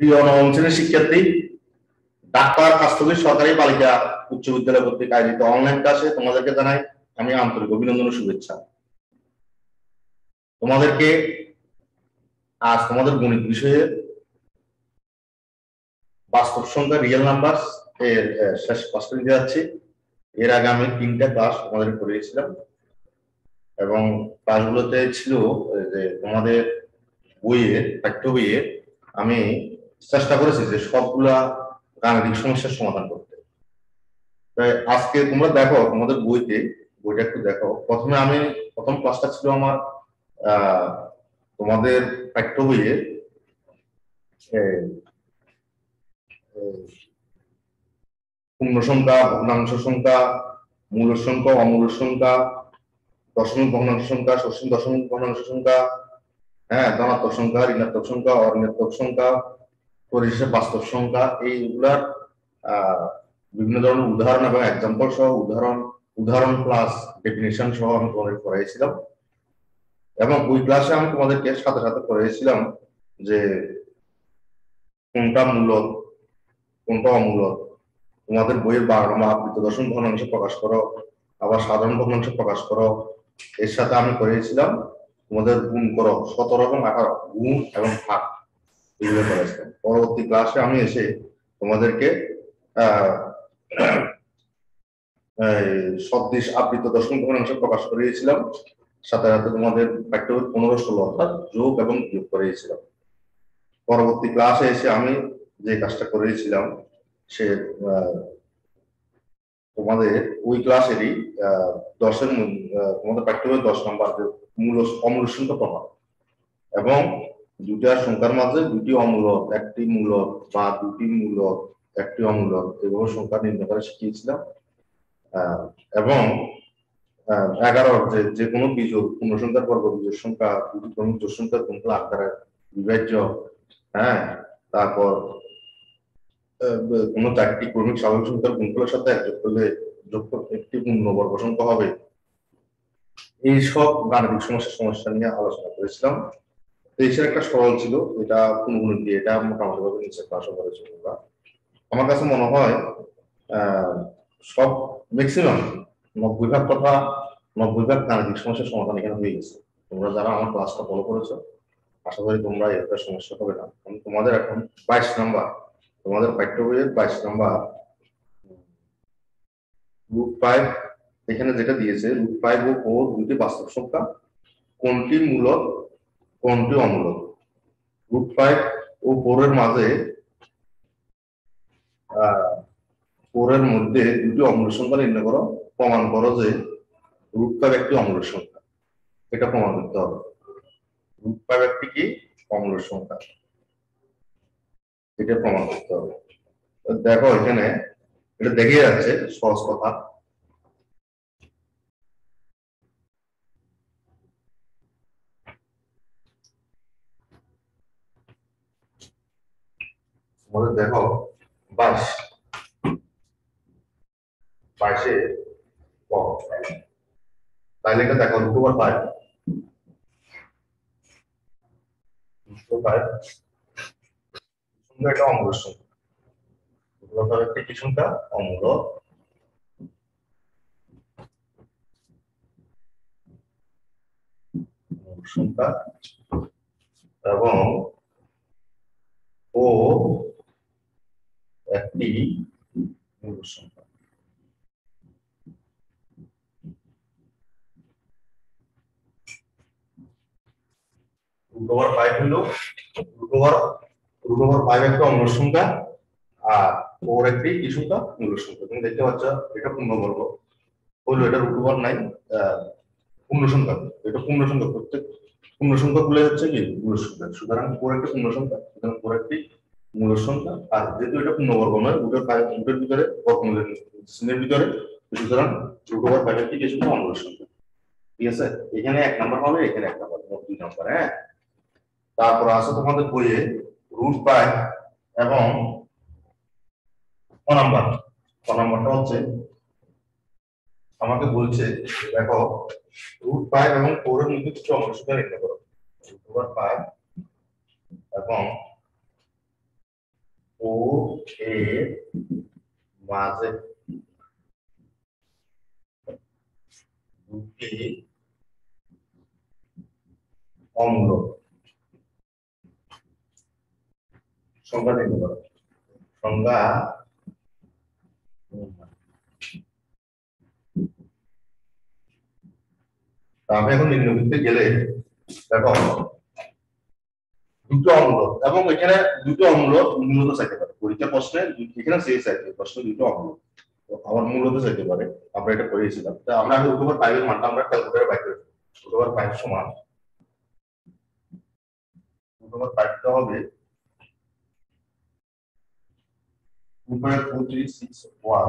প্রিয় নবম শ্রেণির শিক্ষার্থী, ডাক্তার কাস্তবী সরকারি বালিকা উচ্চ বিদ্যালয় কর্তৃক আয়োজিত অনলাইন ক্লাসে তোমাদেরকে জানাই আমি আন্তরিক অভিনন্দন শুভেচ্ছা। তোমাদেরকে আজ তোমাদের গণিত বিষয়ে বাস্তব সংখ্যা রিয়েল নাম্বার এর শেষ ক্লাসটা দিতে যাচ্ছি। এর আগে আমি তিনটা ক্লাস তোমাদের করিয়েছিলাম এবং ক্লাসগুলোতে ছিল যে তোমাদের বইয়ে, পাঠ্য বইয়ে আমি চেষ্টা করেছি যে সবগুলা গাণিতিক সমস্যার সমাধান করতে। তাই আজকে তোমরা দেখো, তোমাদের বইতে, বইটা একটু দেখো। প্রথমে আমি, প্রথম ক্লাসটা ছিল আমার তোমাদের পাঠ্য বইয়ে পূর্ণ সংখ্যা, ভগ্নাংশ সংখ্যা, মূল সংখ্যা, অমূল সংখ্যা, দশমিক ভগ্নাংশ সংখ্যা, সসীম দশমিক ভগ্নাংশ সংখ্যা হ্যাঁ ধনাত্মক সংখ্যা, ঋণাত্মক সংখ্যা, অঋণাত্মক সংখ্যা পরিশেষে বাস্তব সংখ্যা, এইগুলার বিভিন্ন ধরনের উদাহরণ এবং এক্সাম্পল সহ উদাহরণ উদাহরণ প্লাস ডেফিনেশন সহ আমি তোমাদের করাইছিলাম এবং ওই ক্লাসে আমি তোমাদেরকে সাথে সাথে করাইছিলাম যে কোনটা মূলত, কোনটা অমূলত। তোমাদের বইয়ের বারো নম্বর আবৃত দশম ভগ্নাংশ প্রকাশ করো, আবার সাধারণ ভগ্নাংশ প্রকাশ করো। এর সাথে আমি করিয়েছিলাম তোমাদের গুণ করো, সতেরো এবং আঠারো, গুণ এবং ভাগ এগুলো করেছিলাম পরবর্তী ক্লাসে আমি এসে তোমাদেরকে সদৃশ আবৃত দশম ভগ্নাংশ প্রকাশ করিয়েছিলাম। সাথে সাথে তোমাদের পাঠ্য পনেরো ষোলো অর্থাৎ যোগ এবং বিয়োগ করিয়েছিলাম। পরবর্তী ক্লাসে এসে আমি যে কাজটা করিয়েছিলাম সে তোমাদের ওই ক্লাসেরই দশের তোমাদের পাঠ্যবই দশ নম্বর যে মূল অমূল সংখ্যা প্রমাণ এবং দুটা সংখ্যার মাঝে দুটি অমূলক একটি মূলক বা দুটি মূলক একটি অমূলক এভাবে সংখ্যা নির্ণয় করে শিখিয়েছিলাম। এবং আহ, এগারোর যে কোনো বিজোড় পূর্ণ সংখ্যার বর্গ বিজোড় সংখ্যা দুটি ক্রমিক জোড় সংখ্যার গুণফল আকারে বিভাজ্য হ্যাঁ? তারপর কোনো চারটি ক্রমিক স্বাভাবিক সংখ্যার গুণফলের সাথে এক যোগ করলে যোগ একটি পূর্ণবর্গ সংখ্যা হবে? এই সব গাণিতিক সমস্যা সমস্যা নিয়ে আলোচনা করেছিলাম। দেশের একটা সরল ছিল, এটা পুনগুণ দিয়ে এটা মোটামুটি ভাবে নিচে পাশে করেছে তোমরা আমার কাছে মনে হয় সব ম্যাক্সিমাম নব্বই ভাগ কথা, নব্বই ভাগ গাণিতিক সমস্যার সমাধান এখানে হয়ে গেছে। তোমরা যারা আমার ক্লাসটা ফলো করেছ, আশা করি তোমরা এরকম সমস্যা হবে না। আমি তোমাদের এখন বাইশ নাম্বার, তোমাদের পাঠ্য বইয়ের বাইশ নাম্বার রুট ফাইভ এখানে যেটা দিয়েছে রুট ফাইভ ও ফোর দুটি বাস্তব সংখ্যা, কোনটি মূলক কোনটি অমূলক রুট ফাইভ ও ফোর এর মাঝে ফোর এর মধ্যে দুটি অমূল সংখ্যা নির্ণয় করো। প্রমাণ করো যে রুট ফাইভ একটি অমূল সংখ্যা এটা প্রমাণ করতে হবে। রুট ফাইভ একটি কি? অমূল সংখ্যা এটা প্রমাণ করতে হবে। দেখো এখানে, এটা দেখে যাচ্ছে সহজ কথা। তোমাদের দেখো বাইশ বাইশে। তাহলে এটা দেখো রুট ওভার ফাইভ ওভার একটা সংখ্যা এবং ও একটি মূল সংখ্যা আর ওর একটি কি দেখতে পাচ্ছ, এটা পূর্ণবর্গ। হলো এটা রুট ওভার নাইন পূর্ণ এটা পূর্ণ প্রত্যেক পূর্ণ সংখ্যা হচ্ছে কি? মূল সুতরাং ওর একটি পূর্ণ সংখ্যা ওর একটি মূল সংখ্যা আর যেহেতু এটা পূর্ণবর্গ নয় রুটের ফাইভ রুটের ভিতরে বর্গমূলের চিহ্নের ভিতরে, সুতরাং রুট ওভার ফাইভ একটি কি সংখ্যা ঠিক আছে? এখানে এক নাম্বার হবে, এখানে এক নাম্বার মোট দুই নাম্বার হ্যাঁ? তারপর আছে তোমাদের বইয়ে রুট ফাইভ এবং নাম্বার ক নাম্বারটা হচ্ছে, আমাকে বলছে, দেখো রুট ফাইভ এবং ফোর এর মধ্যে কিছু অংশ করো রুট ওভার এবং এর মাঝে। দুটি অম্ল। সংজ্ঞা দিতে পারো? সংজ্ঞা আমি এখন নিম্নবৃত্তে গেলে দেখো দুটো অম্ল এবং এখানে দুটো অম্ল মূলত চাইতে পারে। পরীক্ষা প্রশ্নে এখানে সেই চাইতে প্রশ্ন দুটো অম্ল আমার মূলত চাইতে পারে, আমরা এটা পড়িয়েছিলাম তা আমরা আগে রুট পাইপের মানটা আমরা ক্যালকুলেটারে বাইর করে ওভার পাইপ সমান। ওভার পাইপটা হবে point two three six one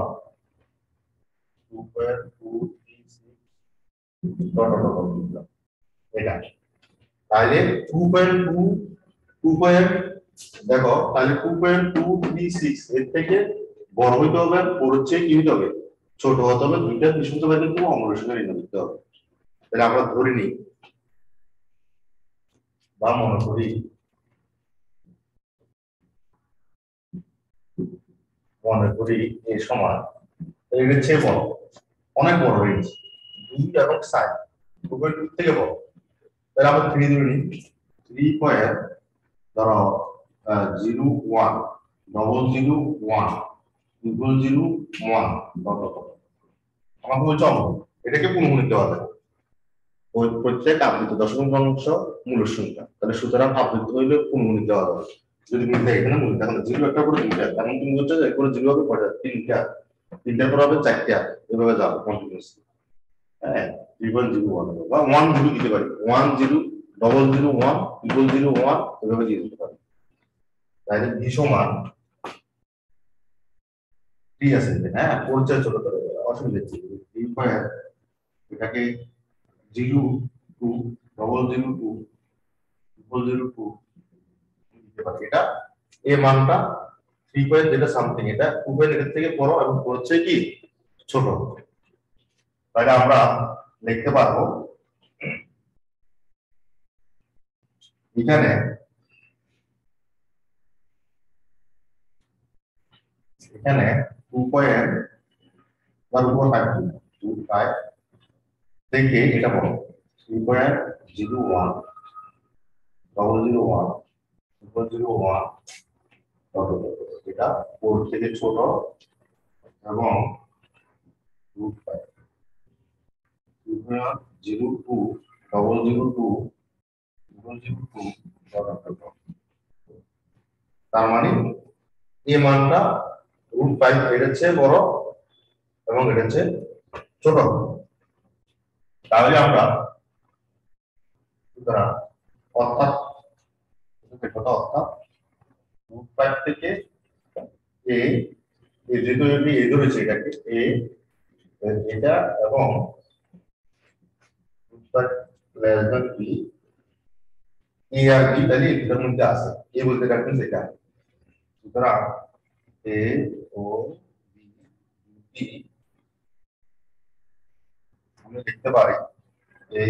point two three six dot dot dot এটা। তাহলে two point two two point দেখো, তাহলে two point two three six এর থেকে বড় হইতে হবে হচ্ছে কি হবে? ছোট হতে হবে, দুইটা বিশুদ্ধ বাইরে কিন্তু অমরেশনে ঋণ দিতে হবে। তাহলে আমরা ধরে নিই। বা মনে করি মনে করি এ সমান এই হচ্ছে বড়, অনেক বড় রেঞ্জ দুই এবং সাইড টু পয়েন্ট থেকে বড়। তাহলে আমরা থ্রি ধরে নিই। থ্রি পয়েন্ট ধরো zero one double zero one triple zero one আমাকে বলছে অঙ্ক এটাকে যায়। ওই প্রত্যেক আবৃত দশমিক অংশ মূল সংখ্যা। তাহলে সুতরাং আবৃত হইলে দেওয়া যাবে। যদি মূল দেয় এখানে মূল দেখেন জিরো একটা করে তিনটা এমন তুমি হচ্ছে যে করে জিরো হবে কয়টা তিনটা। তিনটার পর হবে চারটা, এভাবে যাবে কন্টিনিউসলি হ্যাঁ ট্রিপল জিরো ওয়ান বা ওয়ান জিরো দিতে পারি। One zero double zero one triple zero one এভাবে দিয়ে দিতে পারি তাহলে ভি সমান ঠিক আছে হ্যাঁ পরিচয় ছোট করে অসুবিধা হচ্ছে থ্রি পয়েন্ট এটাকে zero two double zero two triple zero two পারি। এটা এ মানটা থ্রি পয়েন্ট যেটা সামথিং এটা টু পয়েন্ট থেকে বড় এবং হচ্ছে কি? ছোট। তাহলে আমরা লিখতে পারব। এখানে এখানে টু পয়েন্ট বা টু টু ফাইভ থেকে এটা বড় two point zero one double zero one triple zero one এটা ফোর থেকে ছোট এবং root five zero two double zero two zero two তার মানে এই মানটা রুট ফাইভ এটার চেয়ে বড় এবং এটার চেয়ে ছোট। তাহলে আমরা সুতরাং অর্থাৎ কথা অর্থাৎ রুট ফাইভ থেকে এ যেহেতু এটি এ ধরেছে এটাকে এ এটা এবং এ আর বি তাহলে এটার মধ্যে আছে। এ বলতে রাখবেন এটা সুতরাং এ ও বি আমরা লিখতে পারি এ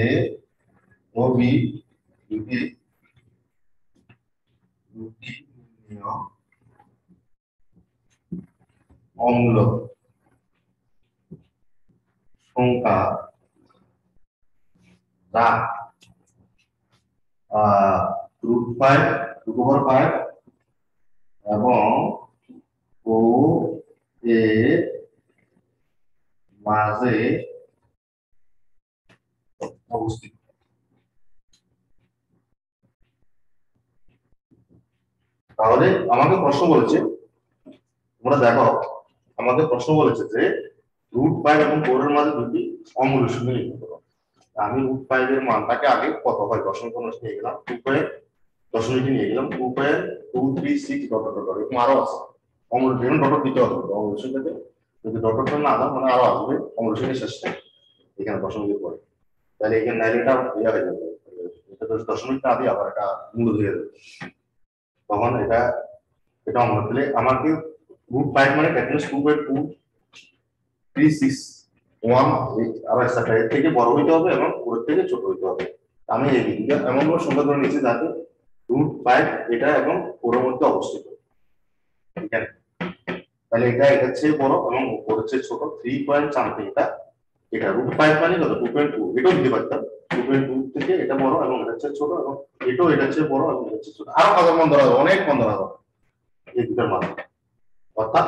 ও বি দুটি দুটি অম্ল সংখ্যা যা root five root over five এবং ও এ মাঝে অবস্থিত তাহলে আমাকে প্রশ্ন বলেছে, তোমরা দেখো আমাকে প্রশ্ন বলেছে যে রুট ফাইভ এবং ফোর মাঝে দুটি অমূল্য শূন্য লিখতে পারো আমি রুট ফাইভ এর মানটাকে আগে কত হয়? দশমিক পনেরো নিয়ে গেলাম টু পয়েন্ট দশমিকে নিয়ে গেলাম two point two three six dot dot এরকম আরও আছে। অমূল্য বিভিন্ন ডট দিতে হবে। অমূল্য শূন্যতে যদি ডট না দাও মানে আরও আসবে অমূল্য শূন্যের শেষটা এখানে দশমিকের পরে। তাহলে এখানে নাইলে এটা ইয়ে হয়ে যাবে। এটা দশ দশমিক না দিয়ে আবার এটা মূল্য দিয়ে দেবে। তখন এটা এটা অমূল্য তাহলে আমাকে রুট ফাইভ মানে means two point two three six one আবার এক্সট্রা এর থেকে বড় হইতে হবে এবং ওর থেকে ছোট হইতে হবে। আমি এমন কোনো সংখ্যা ধরে নিচ্ছি যাতে রুট ফাইভ এটা এবং ওর মধ্যে অবস্থিত। তাহলে এটা এটা চেয়ে বড় এবং উপরের চেয়ে ছোট থ্রি পয়েন্ট সামথিংটা এটা এটা রুট ফাইভ মানে কত? টু পয়েন্ট টু এটাও দিতে পারতাম। টু পয়েন্ট টু থেকে এটা বড় এবং এটা চেয়ে ছোট এবং এটাও এটা চেয়ে বড় এবং এটা চেয়ে ছোট। আরও কত মন ধরা অনেক মন ধরা এই দুটোর মাঝে অর্থাৎ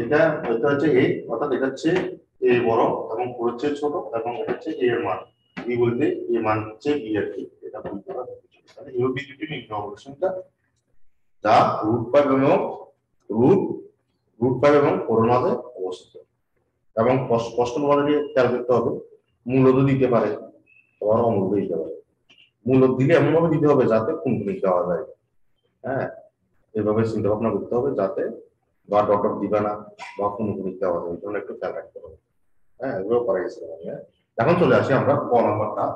এটা এটা হচ্ছে এ অর্থাৎ এটা হচ্ছে এ বড় এবং চেয়ে ছোট এবং এটা হচ্ছে এ এর মান। বি বলতে এ মান হচ্ছে বি আর কি। এটা বলতে পারা তাহলে ইউ বি দুটি নির্ণয় যা রুট ফাইভ এবং রুট রুট ফাইভ এবং করোনাতে অবস্থিত। এবং স্পষ্ট ভাবে খেয়াল করতে হবে মূলত দিতে পারে, আবার অমূল্য দিতে পারে। মূলত দিলে এমনভাবে দিতে হবে যাতে কোনগুলি দেওয়া যায়। হ্যাঁ? এভাবে চিন্তা ভাবনা করতে হবে যাতে বা ডটর দিবে না বা কোনো কোনো দেওয়া যায়, এই জন্য একটু খেয়াল রাখতে হবে। হ্যাঁ? এগুলো করা গেছে হ্যাঁ? এখন চলে আসি আমরা ক নাম্বারটা।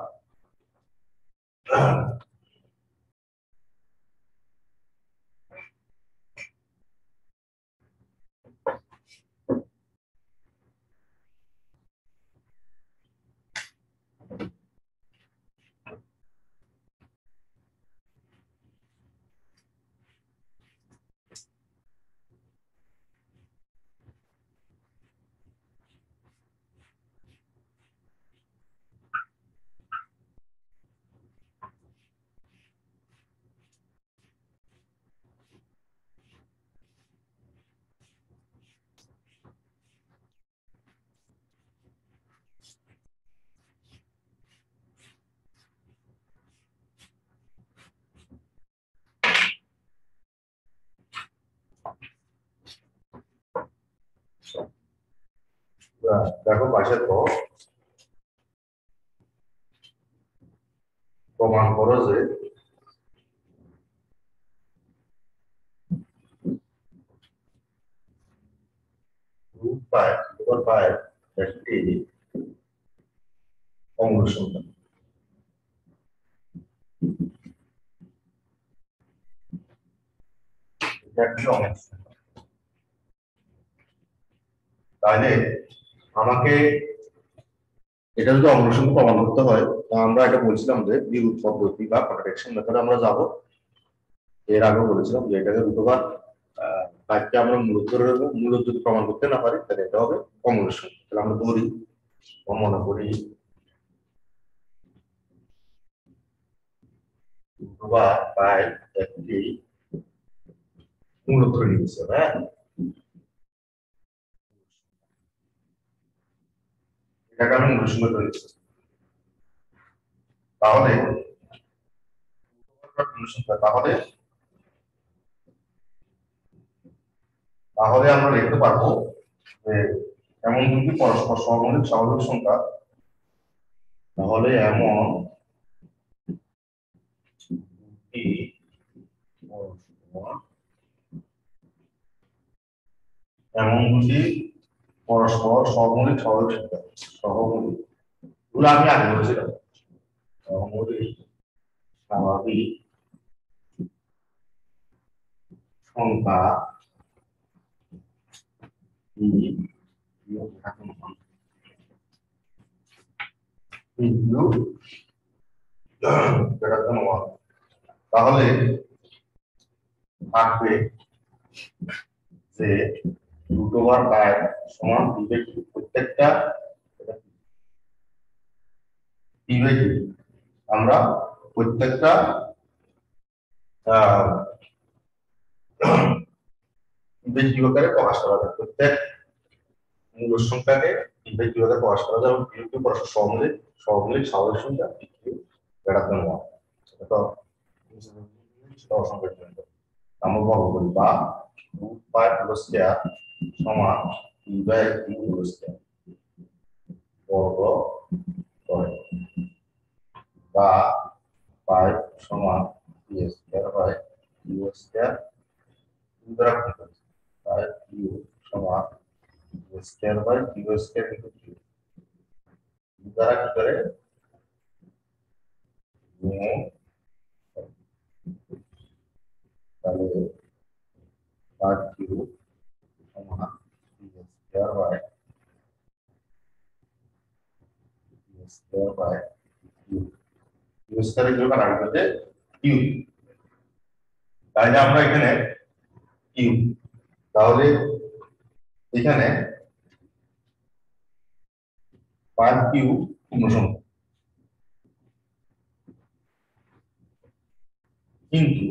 দেখো পাশে তো প্রমাণ করো যে রুট পায় রুট পায় একটি অঙ্গ সংখ্যা এটা একটি অঙ্গ সংখ্যা। তাহলে আমাকে এটা যদি অগ্রসঙ্গ প্রমাণ করতে হয়, তা আমরা এটা বলছিলাম যে বিরোধ পদ্ধতি বা কন্ট্রাডিকশন মেথডে আমরা যাব। এর আগে বলেছিলাম যে এটাকে দুটোবার বাক্যে আমরা মূলত ধরে নেব মূলত যদি প্রমাণ করতে না পারি, তাহলে এটা হবে অগ্রসঙ্গ তাহলে আমরা ধরি মনে করি। দুটোবার বাই একটি মূলত ধরে নিয়েছে হ্যাঁ? এটাকে আমি মূলসঙ্গ ধরে নিচ্ছি তাহলে তাহলে তাহলে আমরা লিখতে পারব যে এমন দুটি পরস্পর সহমৌলিক স্বাভাবিক সংখ্যা। তাহলে এমন এমন দুটি পরস্পর সহমৌলিক সংখ্যা সহমৌলিক আমি আগে বলেছিলাম স্বাভাবিক সংখ্যা। তাহলে থাকবে যে রুট ওভার বাই সমান বিবেক প্রত্যেকটা বিবেক আমরা প্রত্যেকটা বিবেক বিভাগে প্রকাশ করা যায়। প্রত্যেক মূল সংখ্যাকে বিবেক বিভাগে প্রকাশ করা যায় এবং বিয়োগ পরস্পর সহমূলিক সহমূলিক স্বাভাবিক সংখ্যা বিক্রিয় বেড়াতে নেওয়া সেটা তো অসংখ্য আমরা বর্গ করি বা রুট পাই পুরো স্কয়ার সমান ই বাই টি স্কয়ার বর্গ করে বা পাই সমান P square by U square দ্বারা গুণ করি by U square into Q দ্বারা কি করে গুণ করে। তাহলে বাই কিউ সমান square by square by Q Q স্কয়ারের জন্য রাখবে কিউ তাহলে আমরা এখানে কিউ তাহলে এখানে ফাইভ কিউ পূর্ণ সংখ্যা কিন্তু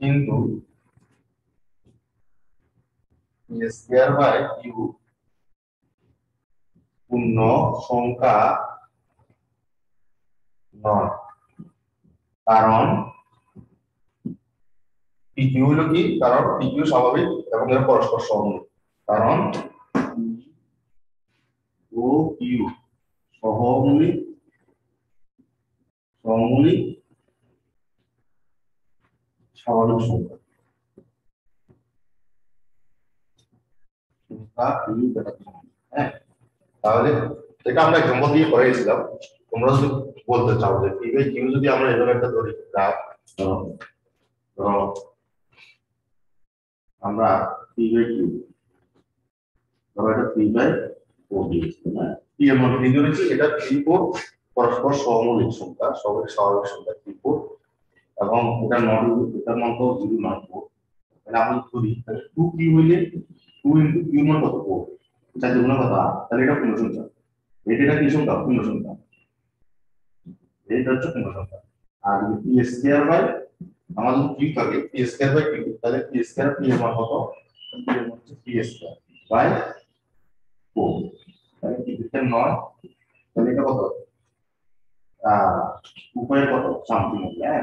কিন্তু স্কয়ার বাই কিউ পূর্ণ সংখ্যা নয়। কারণ পিকিউ হলো কি? কারণ পিকিউ স্বাভাবিক এবং এরা পরস্পর সহমূলক কারণ ও কিউ সহমূলিক সহমূলিক স্বাভাবিক সংখ্যা তাহলে আমরা দিয়ে তোমরা বলতে চাও যে পি কিউ যদি আমরা এভাবে একটা ধরি আমরা পি বাই কিউ ধরো এটা পি বাই ফোর দিয়েছি হ্যাঁ পি এর মধ্যে এটা থ্রি ফোর পরস্পর সহমৌলিক সংখ্যা সবাই স্বাভাবিক সংখ্যা থ্রি ফোর এবং এটা নট এটার মান তো জিরো নট ফোর তাহলে আমরা ধরি, তাহলে টু কিউ হইলে টু ইন্টু কিউ মান কত ফোর চার দুগুণ কত আট? তাহলে এটা পূর্ণ সংখ্যা। এটা কি সংখ্যা পূর্ণ সংখ্যা। এটা হচ্ছে পূর্ণ সংখ্যা। আর যদি পি স্কয়ার বাই আমাদের কিউ থাকে পি স্কয়ার বাই কিউ তাহলে পি স্কয়ার পি এর মান কত? পি এর মান হচ্ছে পি স্কয়ার বাই 4 তাহলে কি দিতে নয়, তাহলে এটা কত? আহ, উপরে কত? সামথিং হ্যাঁ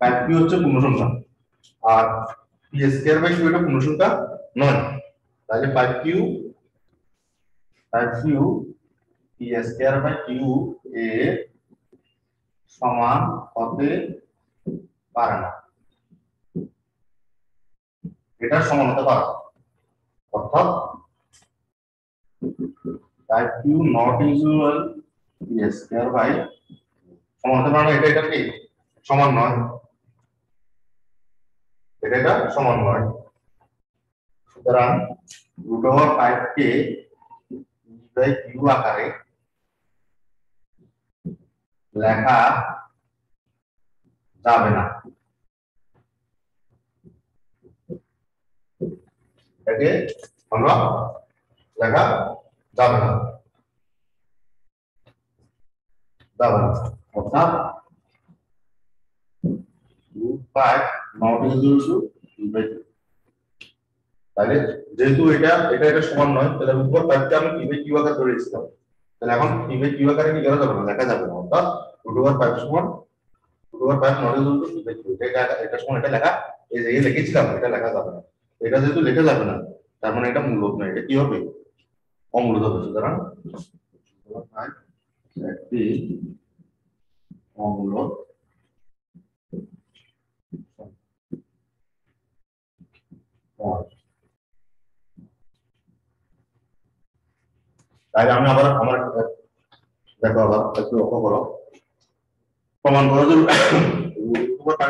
ফাইভ কিউ হচ্ছে পূর্ণ সংখ্যা। আর পি স্কয়ার বাই কিউ এটা পূর্ণ সংখ্যা নয়। তাহলে five Q five Q P square by Q এ সমান হতে পারে না। এটা সমান হতে পারে। অর্থাৎ five Q not usual P square by সমান হতে পারে এটা এটা কি? সমান নয়। এটা এটা সমান নয় সুতরাং রুট ওভার ফাইভ কে কিউ আকারে লেখা যাবে না। এটাকে আমরা লেখা যাবে না। যাবে না। অর্থাৎ root five by তাহলে যেহেতু এটা এটা এটা সমান নয়, তাহলে ওভার ফাইভকে আমি বাই কিউ আকারে ধরে রেখেছিলাম। তাহলে এখন বাই কিউ আকারে কি করা যাবে না? লেখা যাবে না। অর্থাৎ ফাইভ সমান রুট ফাইভ নট এটা এটা সমান, এটা লেখা লিখেছিলাম, এটা লেখা যাবে না। এটা যেহেতু লেখা যাবে না, তার মানে এটা মূলত নয়। এটা কি হবে? অমূলত হবে। সুতরাং, অমূলত হয়। তাই আমি আবার আমার দেখো আবার একটু লক্ষ্য করো। প্রমাণ করো যে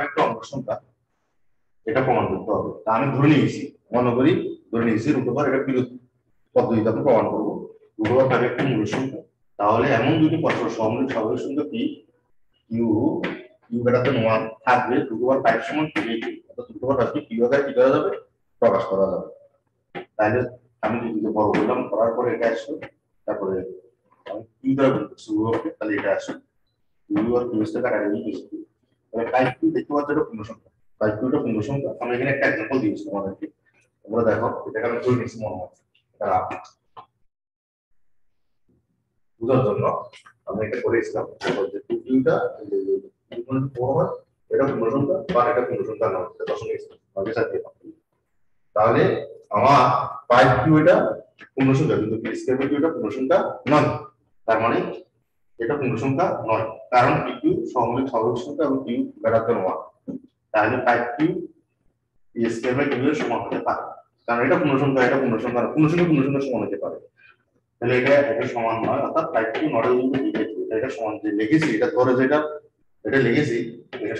একটা অঙ্ক এটা প্রমাণ করতে হবে। তা আমি ধরে নিয়েছি, মনে করি ধরে নিয়েছি ওভার এটা বিরোধ পদ্ধতিতে আমি প্রমাণ করব। ওভার ফাইভ একটা মূল সংখ্যা। তাহলে এমন দুটি পরস্পর সমন্বয় স্বাভাবিক সংখ্যা কি? কিউ কিউ বেটাতে ওয়ান থাকবে ওভার ফাইভ সমান অর্থাৎ রুট ওভার কিউ আকারে কি করা যাবে? প্রকাশ করা যাবে। তাহলে আমি যদি বড় করলাম করার পরে এটা আসলো, তারপরে আমি শুরু তাহলে এটা আসলো। গেছি তাহলে ফাইভ কিউ দেখতে পাচ্ছ এটা পূর্ণ সংখ্যা। ফাইভ কিউটা পূর্ণ সংখ্যা। আমি এখানে একটা এক্সাম্পল দিয়েছি তোমাদেরকে। তোমরা দেখো এটাকে আমি করে নিচ্ছি মনে হচ্ছে? এটা বোঝার জন্য আমি এটা করেছিলাম যে টু এটা পূর্ণ সংখ্যা, বা এটা পূর্ণ সংখ্যা নয় এটা দশমিক আগে সাথে তাহলে আমার পাইপ কিউ এটা পূর্ণ সংখ্যা কিন্তু পি স্কয়ার বাই কিউ এটা পূর্ণ নয়। তার মানে এটা পূর্ণ সংখ্যা নয়। কারণ কিউ সমমূলিক স্বাভাবিক সংখ্যা এবং কিউ ওয়ান তাহলে ফাইভ কিউ সমান কারণ এটা সমান হতে পারে। তাহলে এটা সমান নয়, অর্থাৎ এটা এটা ধরে যেটা এটা এটা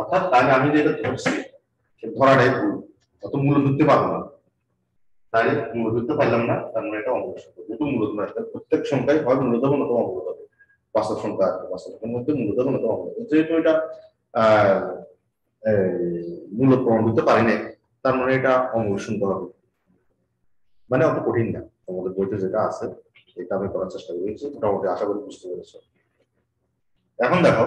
অর্থাৎ তাহলে আমি যেটা ধরছি ধরাটাই ভুল। অত মূল্য ধরতে পারব না। তাই মূল্য ধরতে পারলাম না, তার মানে এটা অমূল সংখ্যা। যেহেতু মূলত না এটা প্রত্যেক সংখ্যায় হয় হবে নতুবা অমূলত হবে বাস্তব সংখ্যা আর বাস্তব সংখ্যার মধ্যে নতুবা অমূলত হবে। যেহেতু এটা মূলত প্রমাণ করতে পারি না তার মানে এটা অমূল সংখ্যা হবে। মানে অত কঠিন না। আমাদের বইতে যেটা আছে, এটা আমি করার চেষ্টা করেছি। মোটামুটি আশা করি বুঝতে পেরেছ। এখন দেখো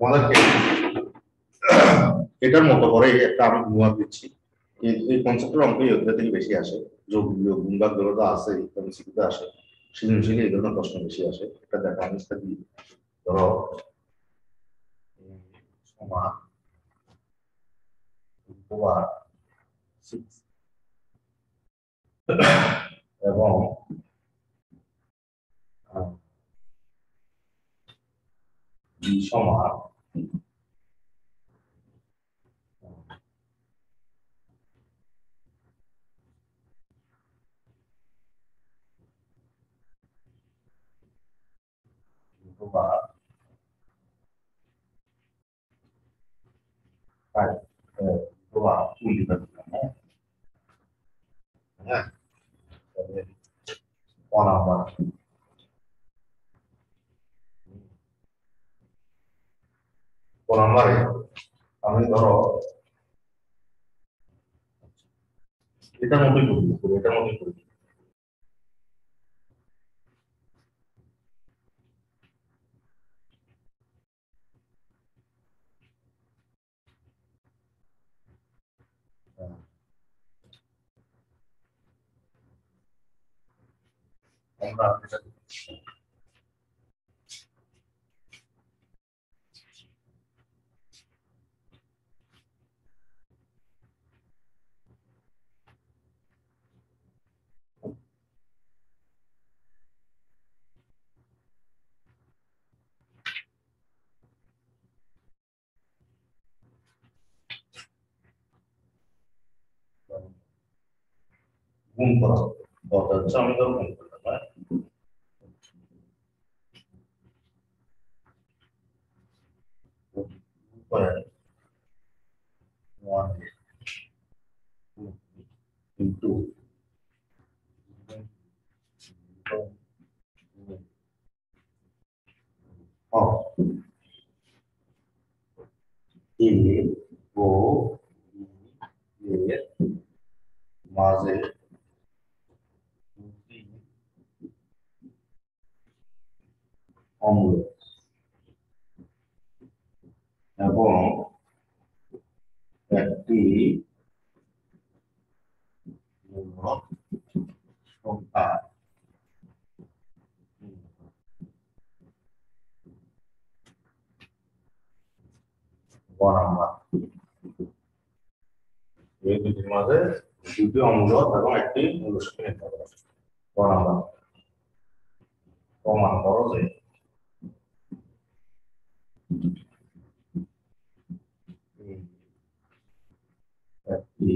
তোমাদেরকে এটার মতো করে একটা আমি অনুবাদ দিচ্ছি। এই কনসেপ্টের অঙ্ক ইয়োগা থেকে বেশি আসে। যোগ গুণবাদগুলো আছে এমসিকিউতে আসে। সৃজনশীলে এই ধরনের প্রশ্ন বেশি আসে। এটা দেখো আমি সেটা দিই ধরো উম, সমান এবং আহ, b সমান উপবার five, আহ, উপবার two লিখে দিলাম, হ্যাঁ? হ্যাঁ তাহলে one number কোন নাম্বারে আমি ধরো এটার মতোই করি এটার মতোই করি। আমরা এটা গুণ করা দরকার হচ্ছে আমি ধরো গুণ করলাম হ্যাঁ করে ওয়ান ইন্টু এ ও এর মাঝে দুটি অম্ল এবং একটি মূলক সংখ্যা এই দুটি অমূলক এবং একটি মূলক নিতে হবে যে একটি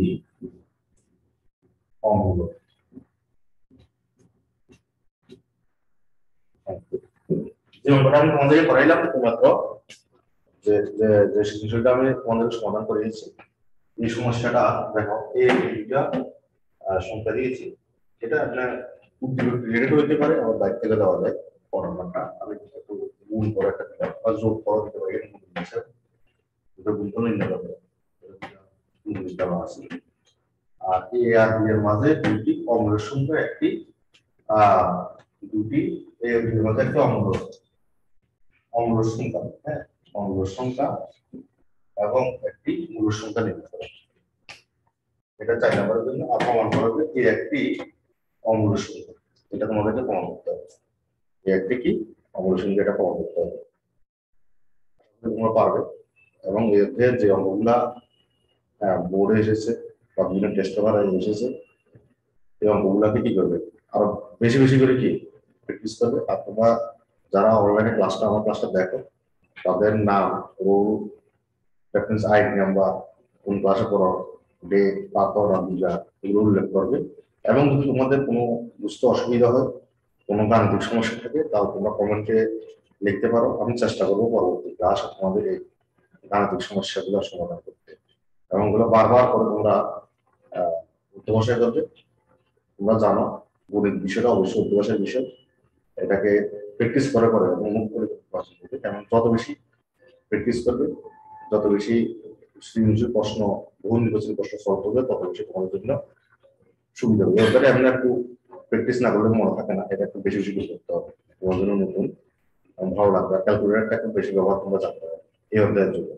অমূলক যে অঙ্কটা আমি তোমাদেরকে করাইলাম মাত্র যে যে সৃজনশীলটা আমি তোমাদের সমাধান করে দিয়েছি। এই সমস্যাটা দেখো, এই দুইটা সংখ্যা দিয়েছি। এটা আপনার রিলেটেড হইতে পারে আমার বাইক থেকে দেওয়া যায় পড়ানোটা আমি একটু গুণ করে একটা দিলাম বা যোগ করা দিতে পারি এরকম জিনিস। দুটো গুণ দেওয়া আছে আর এ আর বি এর মাঝে দুটি অমূল্য সংখ্যা, একটি দুটি, এ এর মাঝে একটি অমূল্য অমূল্য সংখ্যা হ্যাঁ। অমূল্য সংখ্যা এবং একটি মূল সংখ্যা নির্ণয় এটা চার নম্বরের জন্য আর প্রমাণ করা হবে একটি অমূল্য সংখ্যা। এটা তোমাদেরকে প্রমাণ করতে হবে। এই একটি কি? অমূল্য সংখ্যা এটা প্রমাণ করতে হবে। তোমরা পারবে এবং এর যে অঙ্কগুলা বোর্ডে এসেছে বা বিভিন্ন টেস্ট পেপারে এসেছে, এই অঙ্কগুলাকে কি করবে? আরও বেশি বেশি করে কি? প্র্যাকটিস করবে। আর তোমরা যারা অনলাইনে ক্লাসটা আমার ক্লাসটা দেখো তাদের নাম রোল রেফারেন্স আইডি নাম্বার কোন ক্লাসে পড়ো ডেট তারপর বিঘা এগুলো উল্লেখ করবে। এবং যদি তোমাদের কোনো বুঝতে অসুবিধা হয়, কোনো গাণিতিক সমস্যা থাকে, তাও তোমরা কমেন্টে লিখতে পারো। আমি চেষ্টা করব পরবর্তী ক্লাস তোমাদের এই গাণিতিক সমস্যাগুলো সমাধান করতে। এবং ওগুলো বারবার করে তোমরা অধ্যবসায় করবে। তোমরা জানো, গণিত বিষয়টা অবশ্যই অধ্যবসায়ের বিষয়। এটাকে প্র্যাকটিস করে করে এবং মুখ করে করবে। এবং যত বেশি প্র্যাকটিস করবে, যত বেশি সৃজনশীল প্রশ্ন, বহু নির্বাচনী প্রশ্ন সলভ করবে, তত বেশি তোমাদের জন্য সুবিধা হবে। এবারে এমনি একটু প্র্যাকটিস না করলে মনে থাকে না, এটা একটু বেশি বেশি করতে হবে। তোমার জন্য নতুন ভালো লাগবে। ক্যালকুলেটারটা একটু বেশি ব্যবহার তোমরা জানতে হবে এই অধ্যায়ের জন্য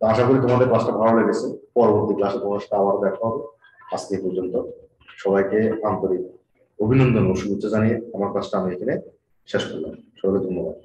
তো আশা করি তোমাদের ক্লাসটা ভালো লেগেছে। পরবর্তী ক্লাসে তোমার সাথে আবার দেখা হবে। আজকে পর্যন্ত সবাইকে আন্তরিক অভিনন্দন ও শুভেচ্ছা জানিয়ে আমার ক্লাসটা আমি এখানে শেষ করলাম সবাইকে ধন্যবাদ